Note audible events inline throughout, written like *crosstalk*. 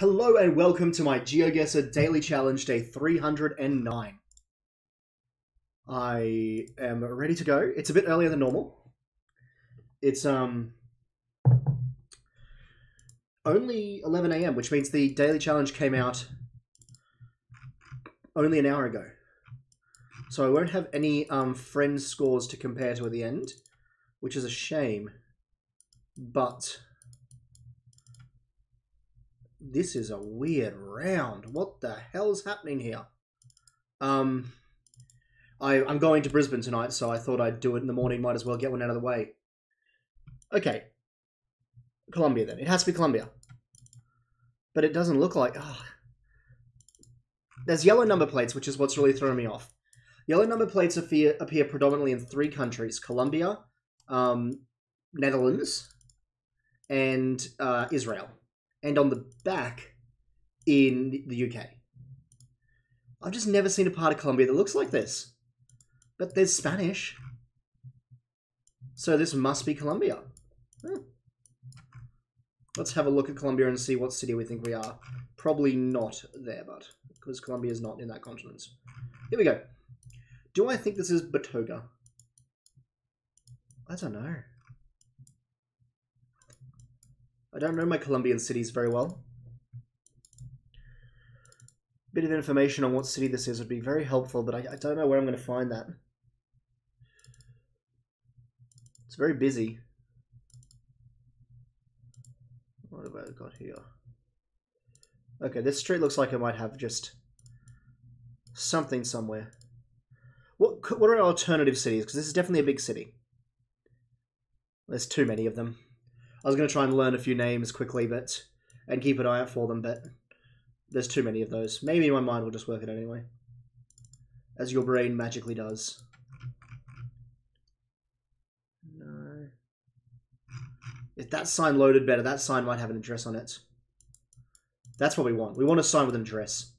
Hello and welcome to my GeoGuessr Daily Challenge Day 309. I am ready to go. It's a bit earlier than normal. It's um only 11 a.m., which means the daily challenge came out only an hour ago. So I won't have any um friend scores to compare to at the end, which is a shame. But this is a weird round. What the hell's happening here? Um, I, I'm going to Brisbane tonight, so I thought I'd do it in the morning. Might as well get one out of the way. Okay. Colombia, then. It has to be Colombia. But it doesn't look like... Oh. There's yellow number plates, which is what's really throwing me off. Yellow number plates appear, appear predominantly in three countries. Colombia, um, Netherlands, and uh, Israel and on the back in the UK. I've just never seen a part of Colombia that looks like this. But there's Spanish. So this must be Colombia. Huh. Let's have a look at Colombia and see what city we think we are. Probably not there, but because Colombia is not in that continent. Here we go. Do I think this is Batoga? I don't know. I don't know my Colombian cities very well. Bit of information on what city this is would be very helpful, but I, I don't know where I'm going to find that. It's very busy. What have I got here? Okay, this street looks like it might have just something somewhere. What what are alternative cities? Because this is definitely a big city. There's too many of them. I was going to try and learn a few names quickly, but and keep an eye out for them, but there's too many of those. Maybe my mind will just work it anyway, as your brain magically does. No. If that sign loaded better, that sign might have an address on it. That's what we want. We want a sign with an address.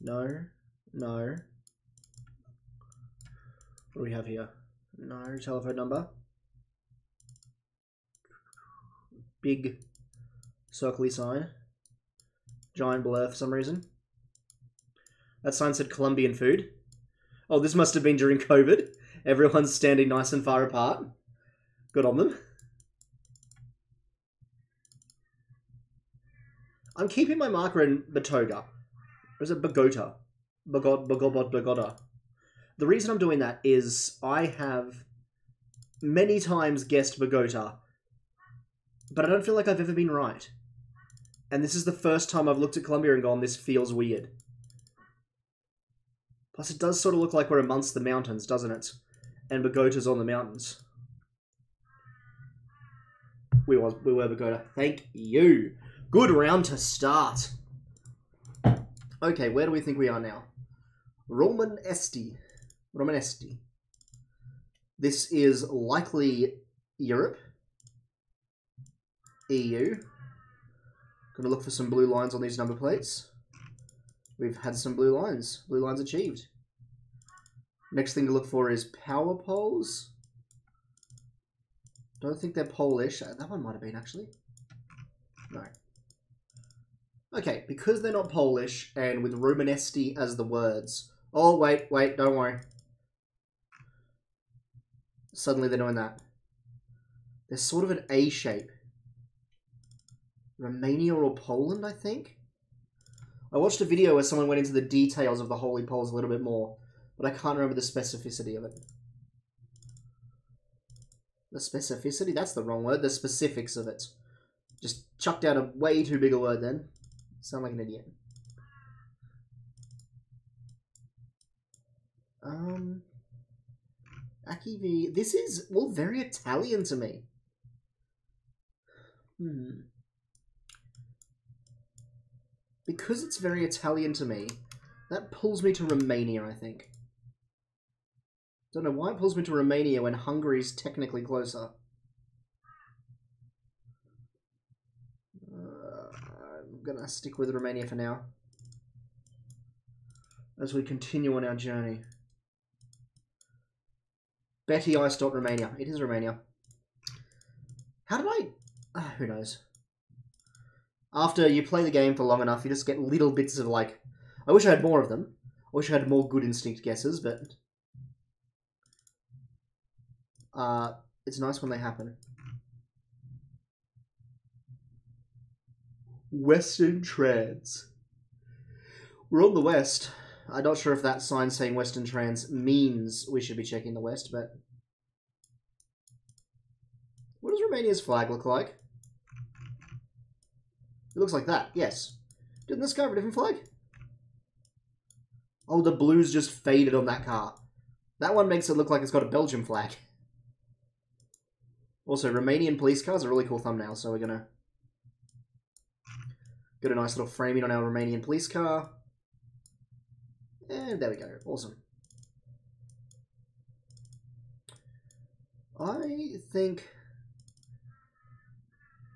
No. No. What do we have here? No telephone number. Big circly sign. Giant blur for some reason. That sign said Colombian food. Oh, this must have been during *laughs* COVID. Everyone's standing nice and far apart. Good on them. I'm keeping my marker in Batoga. Or is it Bogota? Bogota, Bogota, Bogota. The reason I'm doing that is I have many times guessed Bogota but I don't feel like I've ever been right. And this is the first time I've looked at Colombia and gone, this feels weird. Plus, it does sort of look like we're amongst the mountains, doesn't it? And Bogota's on the mountains. We was we were Bogota. Thank you. Good round to start. Okay, where do we think we are now? Roman Esti. Roman Esti. This is likely Europe. EU. To look for some blue lines on these number plates. We've had some blue lines. Blue lines achieved. Next thing to look for is power poles. Don't think they're Polish. Uh, that one might have been, actually. No. Okay, because they're not Polish, and with Romanesti as the words... Oh, wait, wait, don't worry. Suddenly they're doing that. They're sort of an A shape. Romania or Poland, I think. I watched a video where someone went into the details of the holy poles a little bit more, but I can't remember the specificity of it. The specificity? That's the wrong word. The specifics of it. Just chucked out a way too big a word then. Sound like an idiot. Um, Aki V. This is, well, very Italian to me. Hmm because it's very Italian to me, that pulls me to Romania, I think. Don't know why it pulls me to Romania when Hungary's technically closer. Uh, I'm gonna stick with Romania for now. As we continue on our journey. Betty I dot Romania. It is Romania. How did I... Uh, who knows? After you play the game for long enough, you just get little bits of like, I wish I had more of them. I wish I had more good instinct guesses, but uh, it's nice when they happen. Western Trans. We're on the west. I'm not sure if that sign saying Western Trans means we should be checking the west, but what does Romania's flag look like? It looks like that, yes. Didn't this guy have a different flag? Oh, the blues just faded on that car. That one makes it look like it's got a Belgian flag. *laughs* Also, Romanian police cars are really cool thumbnail, so we're gonna get a nice little framing on our Romanian police car. And there we go. Awesome. I think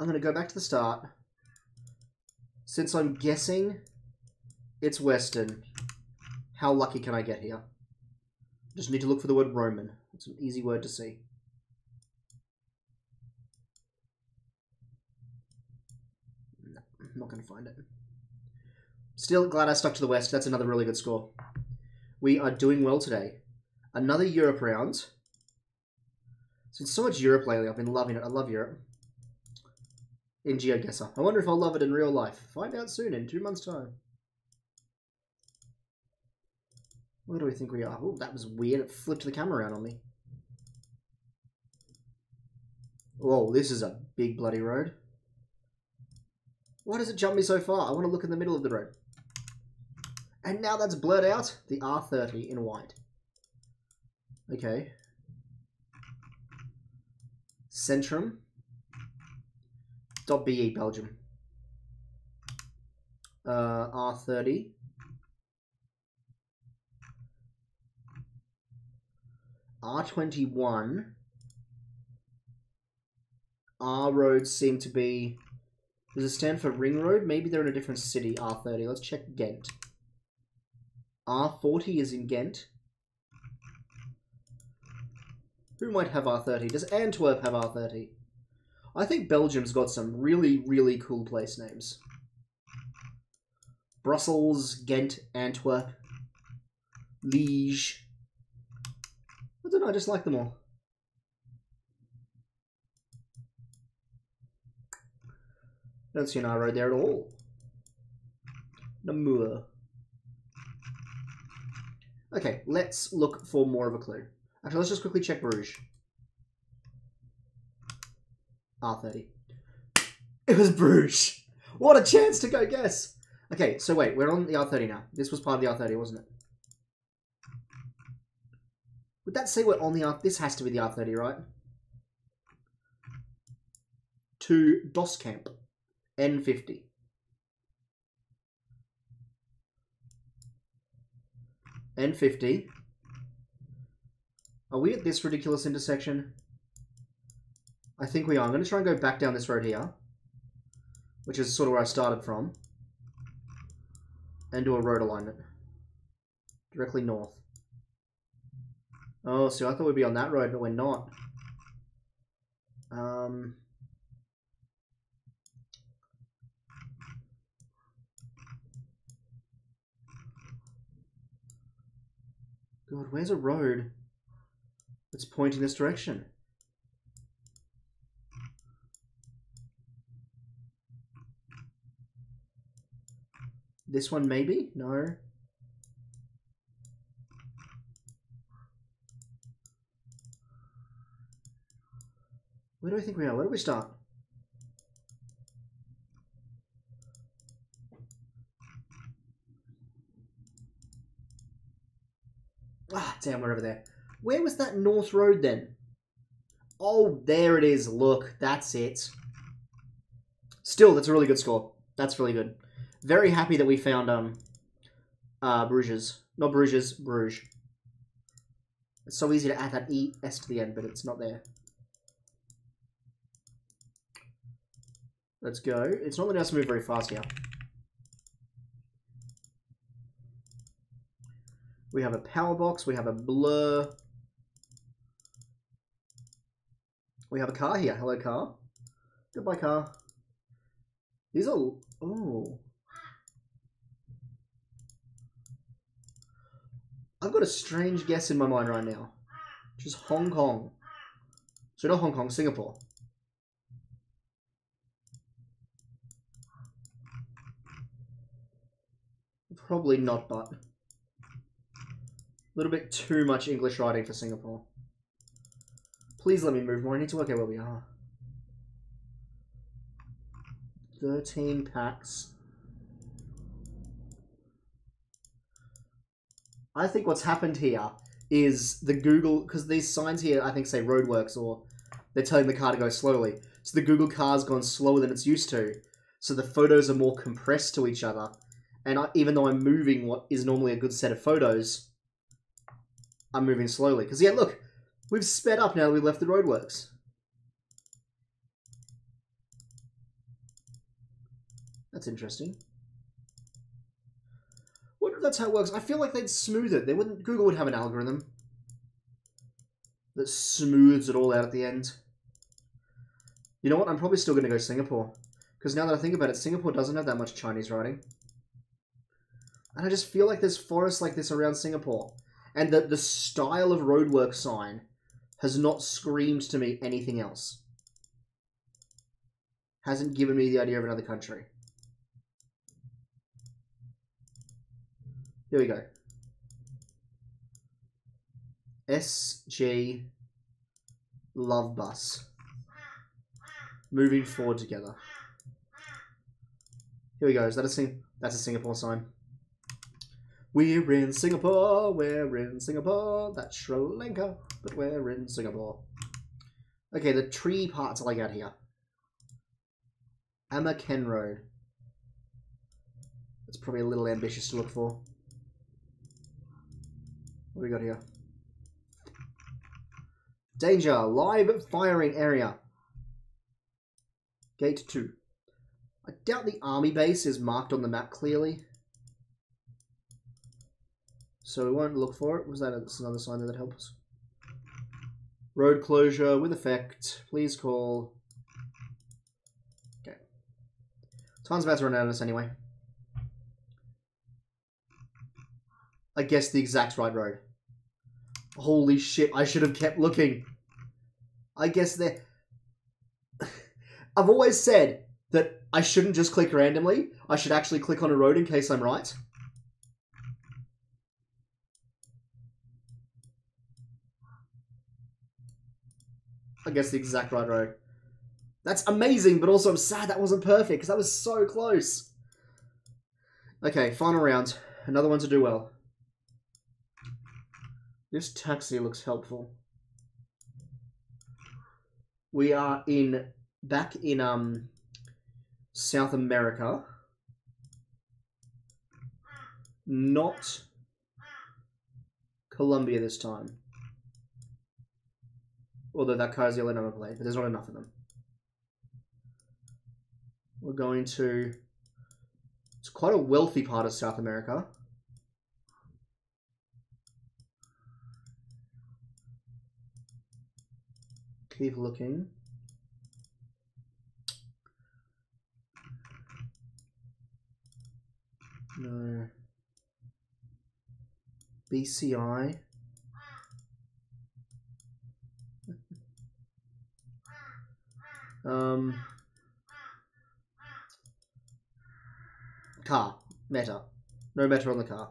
I'm to go back to the start. Since I'm guessing it's Western, how lucky can I get here? Just need to look for the word Roman. It's an easy word to see. No, I'm not going to find it. Still glad I stuck to the West. That's another really good score. We are doing well today. Another Europe round. It's so much Europe lately. I've been loving it. I love Europe. In GeoGuessr. I wonder if I'll love it in real life. Find out soon, in two months' time. Where do we think we are? Oh, that was weird. It flipped the camera around on me. Whoa, this is a big bloody road. Why does it jump me so far? I want to look in the middle of the road. And now that's blurred out. The R30 in white. Okay. Centrum. .be Belgium. Uh, R30. R21. R roads seem to be... Does it stand for Ring Road? Maybe they're in a different city, R30. Let's check Ghent. R40 is in Ghent. Who might have R30? Does Antwerp have R30? I think Belgium's got some really, really cool place names. Brussels, Ghent, Antwerp, Liège. I don't know, I just like them all. I don't see an road there at all. Namur. Okay, let's look for more of a clue. Actually, let's just quickly check Bruges. R30. It was Bruges. What a chance to go guess. Okay, so wait, we're on the R30 now. This was part of the R30, wasn't it? Would that say we're on the R... This has to be the R30, right? To DOS Camp, N50. N50. Are we at this ridiculous intersection? I think we are. I'm going to try and go back down this road here. Which is sort of where I started from. And do a road alignment. Directly north. Oh, so I thought we'd be on that road, but we're not. Um... God, where's a road that's pointing this direction? This one maybe? No. Where do I think we are? Where do we start? Ah, damn, we're over there. Where was that North Road then? Oh, there it is. Look, that's it. Still, that's a really good score. That's really good very happy that we found um uh Bruges. Not Bruges, Bruges. It's so easy to add that E S to the end, but it's not there. Let's go. It's not letting us move very fast here. We have a power box, we have a blur. We have a car here. Hello, car. Goodbye, car. These are oh. I've got a strange guess in my mind right now. Which is Hong Kong. So not Hong Kong, Singapore. Probably not, but... A little bit too much English writing for Singapore. Please let me move more. I need to work out where we are. 13 packs. I think what's happened here is the Google, because these signs here, I think, say roadworks, or they're telling the car to go slowly. So the Google car's gone slower than it's used to. So the photos are more compressed to each other. And I, even though I'm moving what is normally a good set of photos, I'm moving slowly. Because, yeah, look, we've sped up now that we left the roadworks. That's interesting. That's how it works? I feel like they'd smooth it. They wouldn't. Google would have an algorithm that smooths it all out at the end. You know what? I'm probably still going to go Singapore. Because now that I think about it, Singapore doesn't have that much Chinese writing. And I just feel like there's forests like this around Singapore. And that the style of roadwork sign has not screamed to me anything else. Hasn't given me the idea of another country. Here we go. SG Love Bus. Moving forward together. Here we go. Is that a sing? That's a Singapore sign. We're in Singapore. We're in Singapore. That's Sri Lanka, but we're in Singapore. Okay, the tree parts I like out here. Ama Keng Road. That's probably a little ambitious to look for. What do we got here? Danger. Live firing area. Gate 2. I doubt the army base is marked on the map clearly. So we won't look for it. Was that another sign that helps? Road closure with effect. Please call. Okay. Time's about to run out of us anyway. I guess the exact right road. Holy shit, I should have kept looking. I guess they I've always said that I shouldn't just click randomly. I should actually click on a road in case I'm right. I guess the exact right road. That's amazing, but also I'm sad that wasn't perfect because that was so close. Okay, final round. Another one to do well. This taxi looks helpful. We are in back in um South America. Not Colombia this time. Although that car's only number plate, but there's not enough of them. We're going to... It's quite a wealthy part of South America. Keep looking. No. BCI. um. Car. Meta. No meta on the car.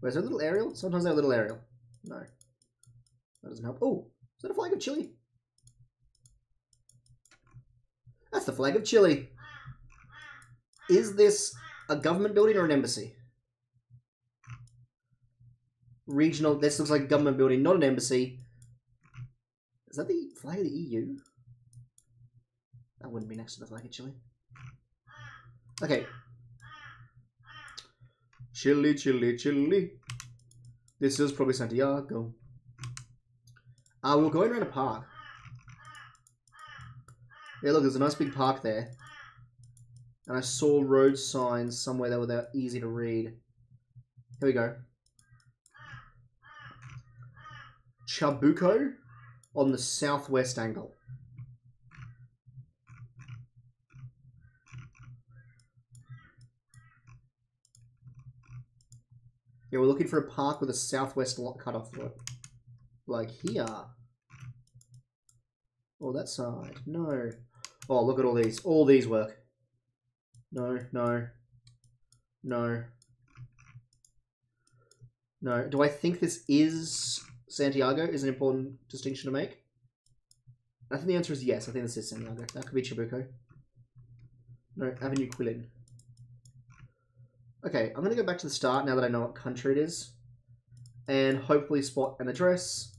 Where's a little aerial? Sometimes a little aerial. No. That doesn't help. Oh! That a flag of Chile? That's the flag of Chile. Is this a government building or an embassy? Regional, this looks like a government building, not an embassy. Is that the flag of the EU? That wouldn't be next to the flag of Chile. Okay. Chile, Chile, Chile. This is probably Santiago. Uh, we'll go around a park. Yeah, look, there's a nice big park there. And I saw road signs somewhere that were easy to read. Here we go. Chabuco on the southwest angle. Yeah, we're looking for a park with a southwest cut off to it. Like here. Oh, that side. No. Oh, look at all these. All these work. No, no. No. No. Do I think this is Santiago? Is an important distinction to make? I think the answer is yes. I think this is Santiago. That could be Chibuco. No, Avenue Quilin. Okay, I'm going to go back to the start now that I know what country it is. And hopefully spot an address.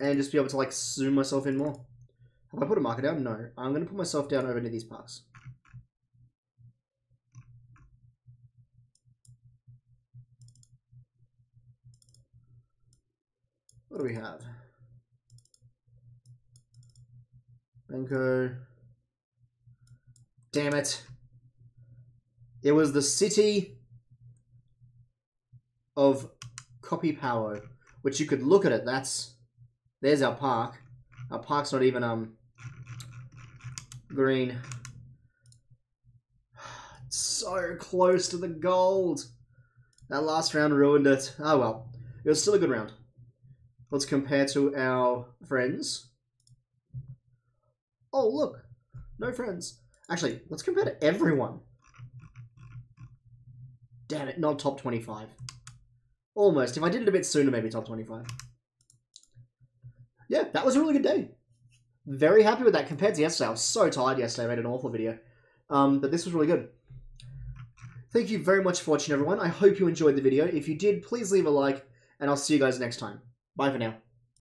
And just be able to like zoom myself in more. Have I put a marker down? No. I'm going to put myself down over near these parks. What do we have? Banco. Damn it. It was the city of Copiapó, which you could look at it. That's there's our park. Our park's not even um green. *sighs* So close to the gold. That last round ruined it. Oh well. It was still a good round. Let's compare to our friends. Oh, look. No friends. Actually, let's compare to everyone. Damn it, not top 25. Almost. If I did it a bit sooner, maybe top 25. Yeah, that was a really good day. Very happy with that compared to yesterday. I was so tired yesterday. I made an awful video. Um, but this was really good. Thank you very much for watching, everyone. I hope you enjoyed the video. If you did, please leave a like, and I'll see you guys next time. Bye for now.